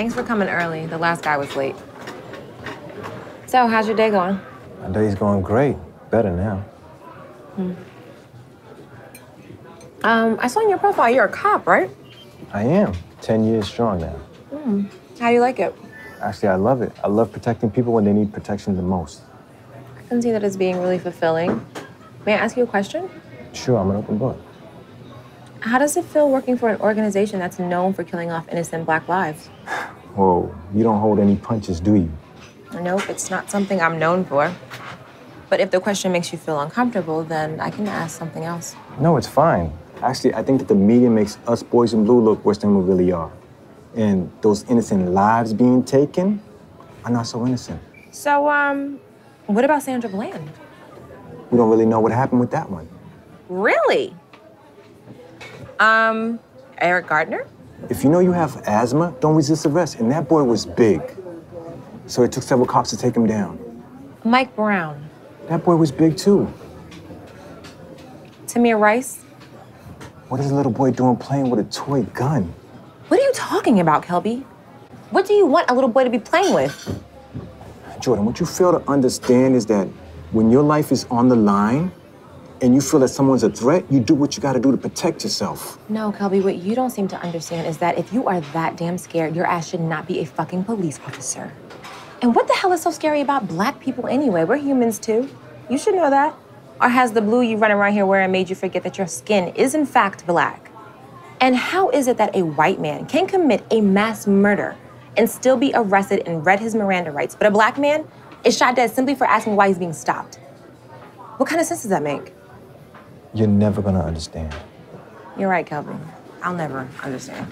Thanks for coming early. The last guy was late. So, how's your day going? My day's going great. Better now. Hmm. Um, I saw in your profile you're a cop, right? I am. 10 years strong now. Hmm. How do you like it? Actually, I love it. I love protecting people when they need protection the most. I can see that it's being really fulfilling. May I ask you a question? Sure, I'm an open book. How does it feel working for an organization that's known for killing off innocent black lives? Whoa, you don't hold any punches, do you? Nope, it's not something I'm known for. But if the question makes you feel uncomfortable, then I can ask something else. No, it's fine. Actually, I think that the media makes us boys in blue look worse than we really are. And those innocent lives being taken are not so innocent. So, um, what about Sandra Bland? We don't really know what happened with that one. Really? Um, Eric Gardner? If you know you have asthma, don't resist arrest. And that boy was big. So it took several cops to take him down. Mike Brown? That boy was big too. Tamir Rice? What is a little boy doing playing with a toy gun? What are you talking about, Kelby? What do you want a little boy to be playing with? Jordan, what you fail to understand is that when your life is on the line and you feel that someone's a threat, you do what you gotta do to protect yourself. No, Kelby, what you don't seem to understand is that if you are that damn scared, your ass should not be a fucking police officer. And what the hell is so scary about black people anyway? We're humans too. You should know that. Or has the blue you run around here wearing made you forget that your skin is in fact black? And how is it that a white man can commit a mass murder and still be arrested and read his Miranda rights, but a black man is shot dead simply for asking why he's being stopped? What kind of sense does that make? You're never gonna understand. You're right, Kelvin. I'll never understand.